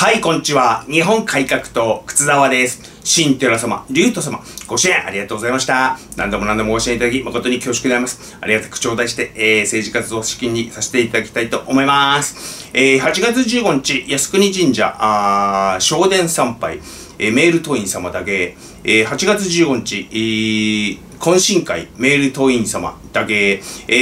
はい、こんにちは。日本改革党、靴沢です。新寺様、竜斗様、ご支援ありがとうございました。何度も何度もご支援いただき、誠に恐縮であります。ありがたく頂戴して、えー、政治活動資金にさせていただきたいと思います。えー、8月15日、靖国神社、あ正殿参拝、えー、メール党員様だけ、えー、8月15日、えー、懇親会、メール党員様だけ、え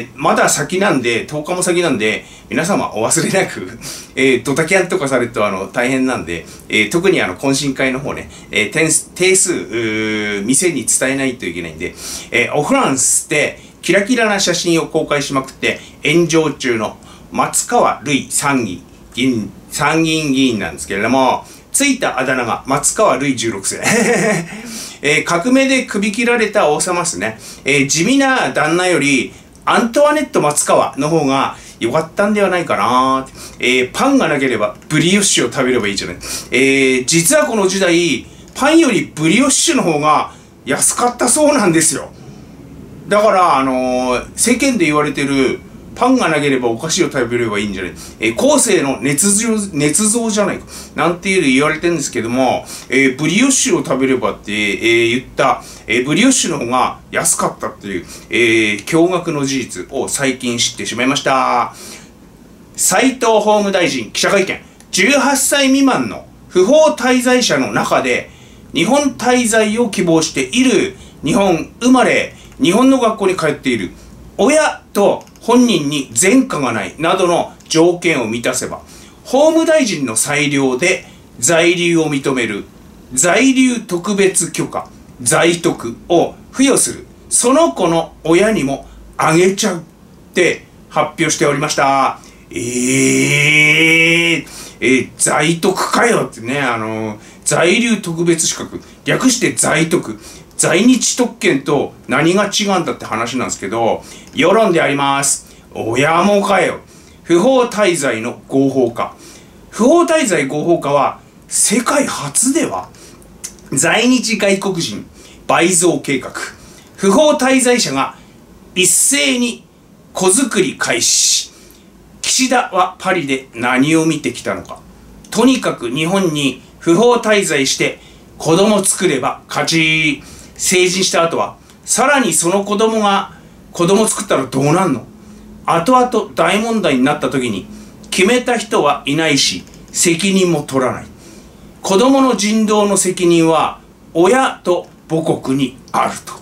ー、まだ先なんで、10日も先なんで、皆様お忘れなく、えー、ドタキャンとかされるとあの大変なんで、えー、特にあの懇親会の方ね、えー、定数、店に伝えないといけないんで、えー、オフランスでキラキラな写真を公開しまくって炎上中の松川るい参議院、参議院議員なんですけれども、ついたあだ名が松川るい16世。えー、革命で首切られた王様ですね。えー、地味な旦那より、アントワネット松川の方が良かったんではないかなえー、パンがなければブリオッシュを食べればいいじゃない。えー、実はこの時代、パンよりブリオッシュの方が安かったそうなんですよ。だから、あのー、世間で言われてる、パンがなければお菓子を食べればいいんじゃない。えー、後世の捏造、捏造じゃないか。なんていう言われてるんですけども、えー、ブリオッシュを食べればって、えー、言った、えー、ブリオッシュの方が安かったっていう、えー、驚愕の事実を最近知ってしまいました。斉藤法務大臣記者会見。18歳未満の不法滞在者の中で、日本滞在を希望している日本生まれ、日本の学校に通っている親と本人に前科がないなどの条件を満たせば、法務大臣の裁量で在留を認める在留特別許可、在特を付与する。その子の親にもあげちゃうって発表しておりました。えー、えー、在特かよってね、あの、在留特別資格、略して在特。在日特権と何が違うんだって話なんですけど、世論であります。親もかよ。不法滞在の合法化。不法滞在合法化は世界初では在日外国人倍増計画。不法滞在者が一斉に子作り開始。岸田はパリで何を見てきたのか。とにかく日本に不法滞在して子供作れば勝ち。成人した後は、さらにその子供が子供作ったらどうなんの？後々大問題になった時に、決めた人はいないし、責任も取らない。子供の人道の責任は、親と母国にあると。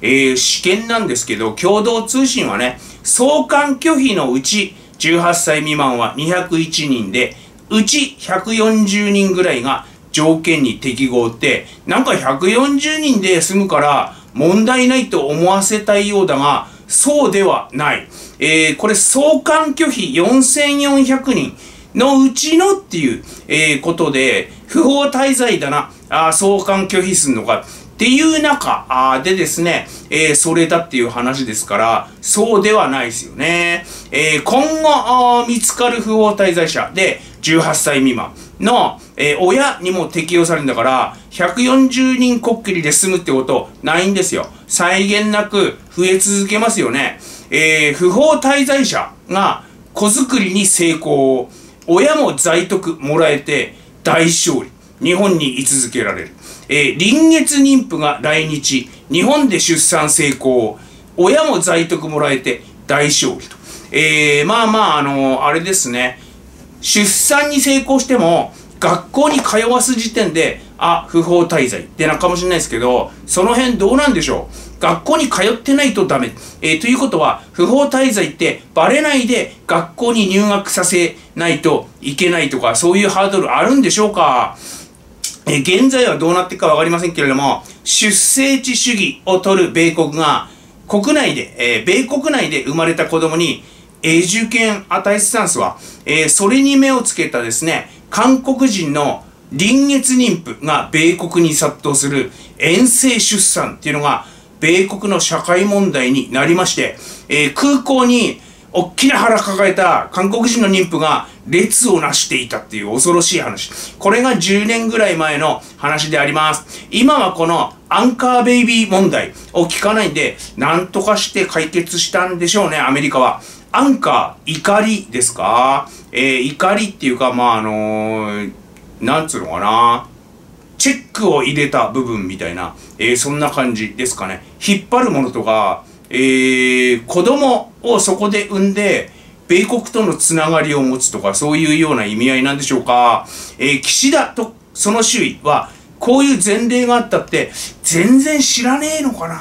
えー、試験なんですけど、共同通信はね、送還拒否のうち、18歳未満は201人で、うち140人ぐらいが条件に適合って、なんか140人で済むから問題ないと思わせたいようだが、そうではない。えー、これ送還拒否4400人のうちのっていう、えー、ことで、不法滞在だな、あ送還拒否すんのかっていう中でですね、えー、それだっていう話ですから、そうではないですよね。えー、今後見つかる不法滞在者で18歳未満。の、えー、親にも適用されるんだから、140人こっきりで済むってことないんですよ。際限なく増え続けますよね。えー、不法滞在者が子作りに成功。親も在特もらえて大勝利。日本に居続けられる。えー、臨月妊婦が来日。日本で出産成功。親も在特もらえて大勝利と。えー、まあまあ、あのー、あれですね。出産に成功しても、学校に通わす時点で、あ、不法滞在。ってなかもしれないですけど、その辺どうなんでしょう？学校に通ってないとダメ。えー、ということは、不法滞在ってバレないで学校に入学させないといけないとか、そういうハードルあるんでしょうか？えー、現在はどうなっていくかわかりませんけれども、出生地主義を取る米国が、国内で、えー、米国内で生まれた子供に永住権与えスタンスは、えー、それに目をつけたですね、韓国人の臨月妊婦が米国に殺到する遠征出産っていうのが、米国の社会問題になりまして、えー、空港に大きな腹抱えた韓国人の妊婦が列をなしていたっていう恐ろしい話。これが10年ぐらい前の話であります。今はこのアンカーベイビー問題を聞かないんで、なんとかして解決したんでしょうね、アメリカは。アンカー、怒りですか？えー、怒りっていうか、まああのー、なんつうのかな、チェックを入れた部分みたいな、えー、そんな感じですかね。引っ張るものとか、えー、子供をそこで産んで、米国とのつながりを持つとか、そういうような意味合いなんでしょうか。えー、岸田とその周囲は、こういう前例があったって、全然知らねえのかな。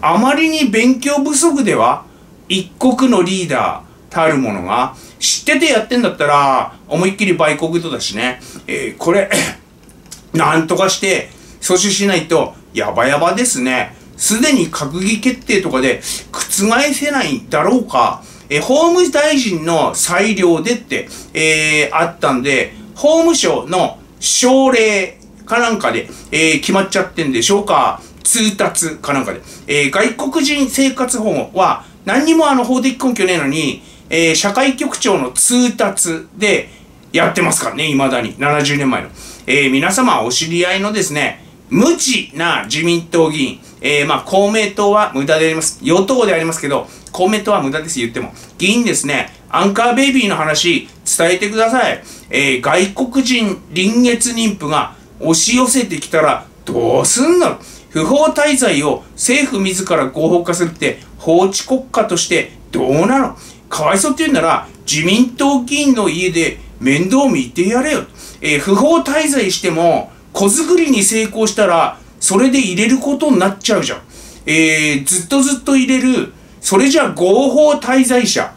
あまりに勉強不足では、一国のリーダーたるものが、知っててやってんだったら、思いっきり売国とだしね。えー、これ、なんとかして阻止しないと、やばやばですね。すでに閣議決定とかで覆せないだろうか。え法務大臣の裁量でって、えー、あったんで、法務省の省令かなんかで、えー、決まっちゃってんでしょうか。通達かなんかで。えー、外国人生活保護は何にもあの法的根拠ねえのに、えー、社会局長の通達でやってますからね、未だに。70年前の。えー、皆様お知り合いのですね、無知な自民党議員、えー、まあ、公明党は無駄であります。与党でありますけど、公明党は無駄です、言っても。議員ですね、アンカーベイビーの話、伝えてください。えー、外国人臨月妊婦が押し寄せてきたら、どうすんの？不法滞在を政府自ら合法化するって法治国家としてどうなの？かわいそうって言うなら自民党議員の家で面倒見てやれよ。えー、不法滞在しても子作りに成功したらそれで入れることになっちゃうじゃん。えー、ずっとずっと入れる、それじゃ合法滞在者、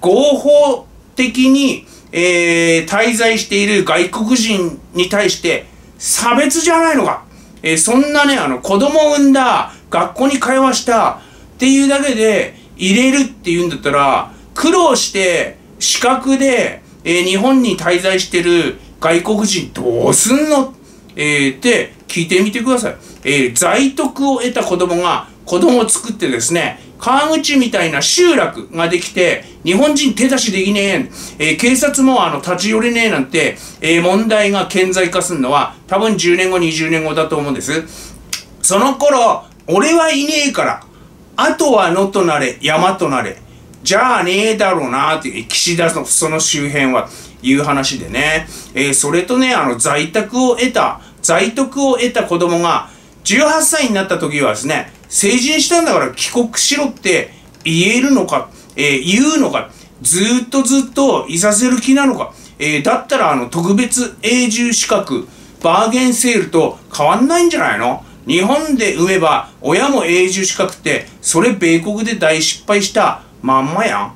合法的に、えー、滞在している外国人に対して差別じゃないのか。えー、そんなね、あの、子供を産んだ、学校に通わしたっていうだけで入れるっていうんだったら、苦労して資格で、えー、日本に滞在してる外国人どうすんの？えー、って聞いてみてください。えー、在徳を得た子供が子供を作ってですね、川口みたいな集落ができて、日本人手出しできねえ、えー、警察もあの立ち寄れねえなんて、えー、問題が顕在化するのは多分10年後、20年後だと思うんです。その頃、俺はいねえから、あとは野となれ、山となれ、じゃあねえだろうなって、岸田のその周辺は、いう話でね。えー、それとね、あの、在宅を得た、在徳を得た子供が、18歳になった時はですね、成人したんだから帰国しろって言えるのか、えー、言うのか、ずっとずっといさせる気なのか、えー、だったらあの特別永住資格、バーゲンセールと変わんないんじゃないの？日本で産めば親も永住資格ってそれ米国で大失敗したまんまやん。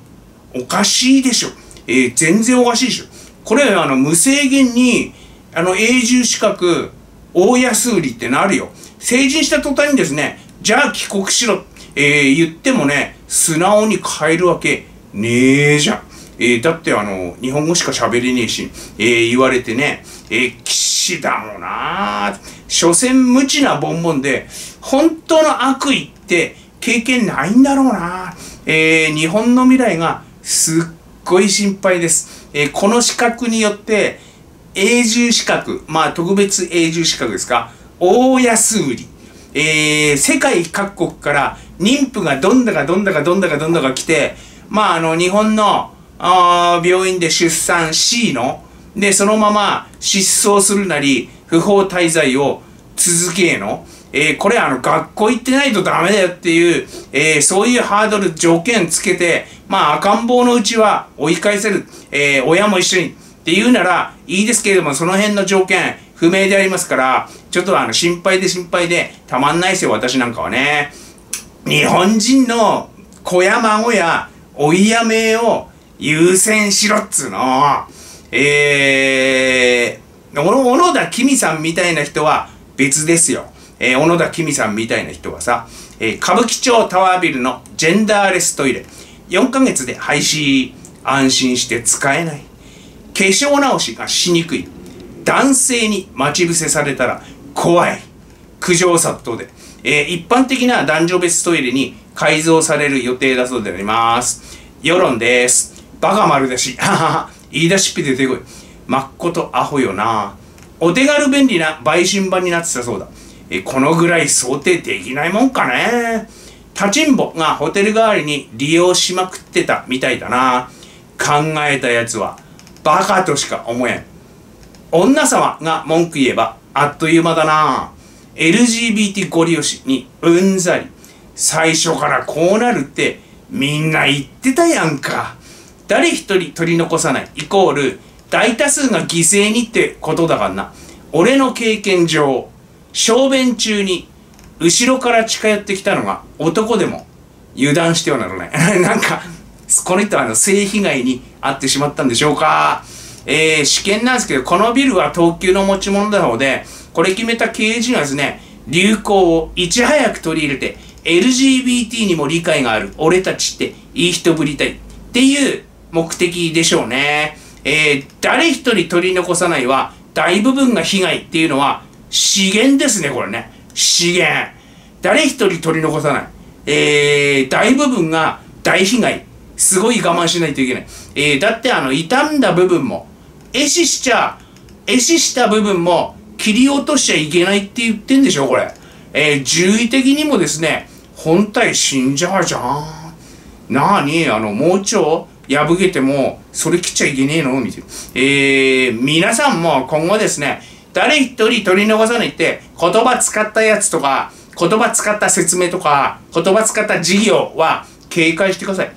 おかしいでしょ。えー、全然おかしいでしょ。これあの無制限にあの永住資格大安売りってなるよ。成人した途端にですね、じゃあ帰国しろ、えー、言ってもね、素直に変えるわけねえじゃん。えー、だってあの、日本語しか喋れねえし、えー、言われてね、えー、騎士だもんな所詮無知なボンボンで、本当の悪意って経験ないんだろうなえー、日本の未来がすっごい心配です。えー、この資格によって、永住資格、まあ特別永住資格ですか、大安売り、えー、世界各国から妊婦がどんだかどんだかどんだかどんだか来て、まああの日本の病院で出産 C の、で、そのまま失踪するなり、不法滞在を続けの、えー、これあの学校行ってないとダメだよっていう、えー、そういうハードル条件つけて、まあ赤ん坊のうちは追い返せる、えー、親も一緒にって言うならいいですけれども、その辺の条件不明でありますから、ちょっとあの心配で心配でたまんないですよ、私なんかはね。日本人の子や孫やおいやめを優先しろっつうの。えー、小野田公さんみたいな人は別ですよ。えー、小野田公さんみたいな人はさ、えー、歌舞伎町タワービルのジェンダーレストイレ、4ヶ月で廃止、安心して使えない。化粧直しがしにくい。男性に待ち伏せされたら怖い。苦情殺到で、えー、一般的な男女別トイレに改造される予定だそうであります。世論です。バカ丸だし。言い出しっぺ出てこい。まっことアホよな。お手軽便利な売春版になってたそうだ。このぐらい想定できないもんかね。立ちんぼがホテル代わりに利用しまくってたみたいだな。考えたやつはバカとしか思えん。女様が文句言えばあっという間だな。LGBT ご利用しにうんざり。最初からこうなるってみんな言ってたやんか。誰一人取り残さないイコール大多数が犠牲にってことだからな。俺の経験上小便中に後ろから近寄ってきたのが男でも油断してはならない なんかこの人はあの性被害に遭ってしまったんでしょうかえー、試験なんですけどこのビルは東急の持ち物なのでこれ決めた経営陣はですね流行をいち早く取り入れて LGBT にも理解がある俺たちっていい人ぶりたいっていう目的でしょうね。えー、誰一人取り残さないは大部分が被害っていうのは資源ですね、これね。資源。誰一人取り残さない。えー、大部分が大被害。すごい我慢しないといけない。えー、だってあの、傷んだ部分も、壊死しちゃ、壊死した部分も切り落としちゃいけないって言ってんでしょ、これ。えー、獣医的にもですね、本体死んじゃうじゃん。なあに、あの、盲腸破けても、それ切っちゃいけねえの？みたいな。えー、皆さんも今後ですね、誰一人取り残さないって、言葉使ったやつとか、言葉使った説明とか、言葉使った事業は警戒してください。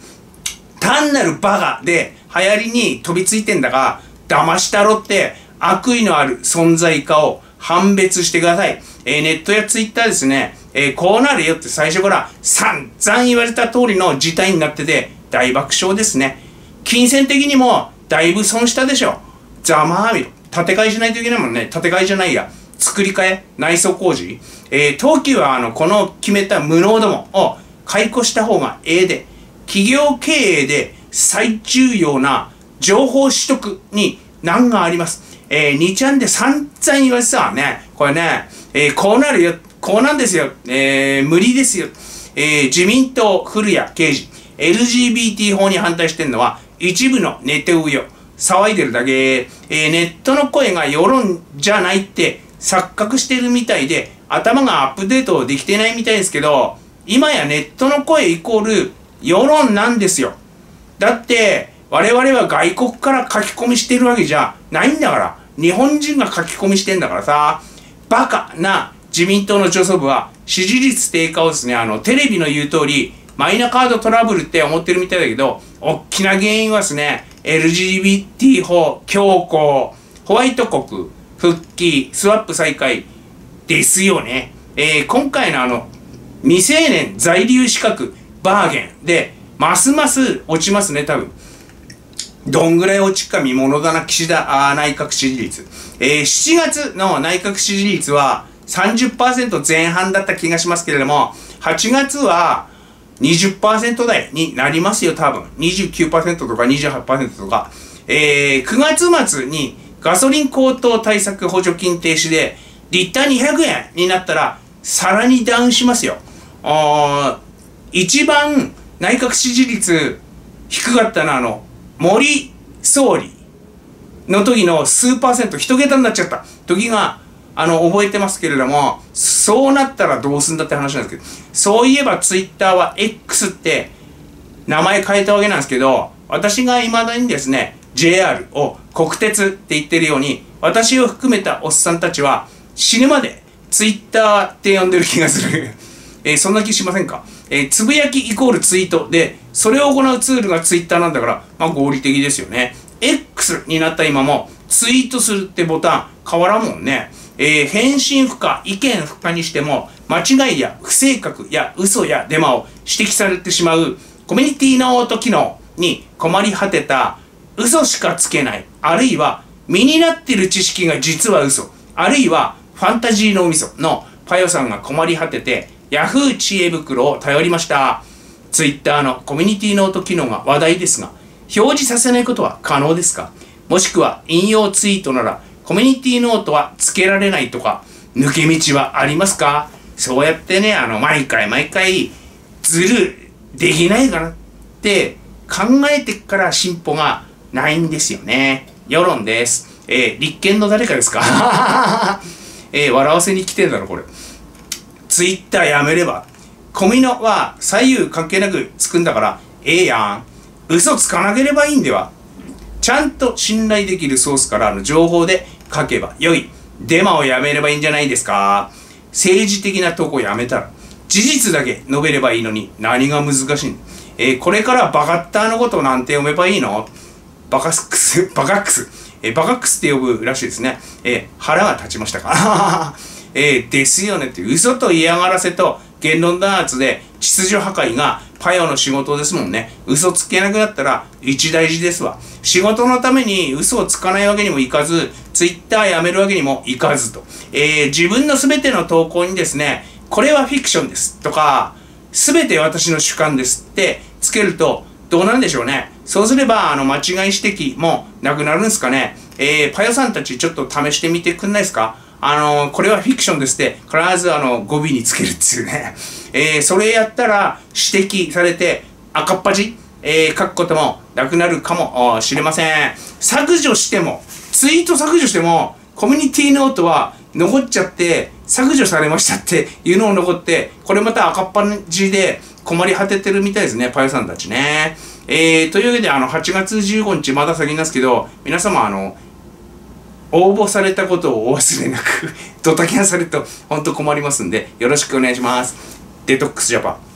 単なるバカで流行りに飛びついてんだが、騙したろって悪意のある存在かを判別してください。えー、ネットやツイッターですね、えー、こうなるよって最初から散々言われた通りの事態になってて大爆笑ですね。金銭的にもだいぶ損したでしょ。ざまあみろ。建て替えしないといけないもんね。建て替えじゃないや。作り替え内装工事えー、東急はあの、この決めた無能どもを解雇した方がええで、企業経営で最重要な情報取得に難があります。えー、2ちゃんで散々言われてたわね。これね、えー、こうなるよ。こうなんですよ。えー、無理ですよ。えー、自民党古谷刑事。LGBT 法に反対してんのは一部のネットよ。騒いでるだけ。えー、ネットの声が世論じゃないって錯覚してるみたいで、頭がアップデートできてないみたいですけど、今やネットの声イコール世論なんですよ。だって、我々は外国から書き込みしてるわけじゃないんだから。日本人が書き込みしてんだからさ、バカな自民党の上層部は支持率低下をですね、あの、テレビの言う通り、マイナカードトラブルって思ってるみたいだけど、大きな原因はですね、LGBT 法強行、ホワイト国、復帰、スワップ再開ですよね。えー、今回のあの、未成年在留資格バーゲンで、ますます落ちますね、多分。どんぐらい落ちか見ものだな、岸田あ内閣支持率。えー、7月の内閣支持率は30%前半だった気がしますけれども、8月は20%台になりますよ、多分。29%とか28%とか。えー、9月末にガソリン高騰対策補助金停止で、リッター200円になったら、さらにダウンしますよ。あ一番内閣支持率低かったのは、あの、森総理の時の数パーセント、一桁になっちゃった時が、あの、覚えてますけれども、そうなったらどうすんだって話なんですけど、そういえばツイッターは X って名前変えたわけなんですけど、私が未だにですね、JR を国鉄って言ってるように、私を含めたおっさんたちは死ぬまでツイッターって呼んでる気がする。えー、そんな気しませんか？えー、つぶやきイコールツイートで、それを行うツールがツイッターなんだから、まあ合理的ですよね。X になった今も、ツイートするってボタン変わらんもんね。えー、返信不可、意見不可にしても、間違いや不正確や嘘やデマを指摘されてしまう、コミュニティノート機能に困り果てた、嘘しかつけない、あるいは、身になっている知識が実は嘘、あるいは、ファンタジー脳みそのパヨさんが困り果てて、ヤフー知恵袋を頼りました。ツイッターのコミュニティノート機能が話題ですが、表示させないことは可能ですか？もしくは引用ツイートならコミュニティノートはつけられないとか抜け道はありますか？そうやってね、あの、毎回毎回ずるできないかなって考えてから進歩がないんですよね。世論です。えー、立憲の誰かですか？えー、笑わせに来てんだろ、これ。ツイッターやめれば。コミノは左右関係なくつくんだから、ええやん。嘘つかなければいいんではちゃんと信頼できるソースからの情報で書けばよい。デマをやめればいいんじゃないですか政治的な投稿やめたら、事実だけ述べればいいのに何が難しいの？えー、これからバカッターのことなんて読めばいいの？バカックス、バカックス。えー、バカックスって呼ぶらしいですね。えー、腹が立ちましたか？えー、ですよねって嘘と嫌がらせと言論弾圧で秩序破壊がパヨの仕事ですもんね。嘘つけなくなったら一大事ですわ。仕事のために嘘をつかないわけにもいかず、ツイッターやめるわけにもいかずと。えー、自分の全ての投稿にですね、これはフィクションですとか、全て私の主観ですってつけるとどうなんでしょうね。そうすれば、あの、間違い指摘もなくなるんですかね。えー、パヨさんたちちょっと試してみてくんないですか？あの、これはフィクションですって、必ずあの、語尾につけるっていうね。えー、それやったら指摘されて赤っ端、えー、書くこともなくなるかもしれません。削除しても、ツイート削除しても、コミュニティノートは残っちゃって、削除されましたっていうのを残って、これまた赤っ端で困り果ててるみたいですね、パヨさんたちね。えー、というわけで、あの、8月15日、まだ先なんですけど、皆様、あの、応募されたことをお忘れなく ドタキャンされると本当困りますんで、よろしくお願いします。デトックスジャパン。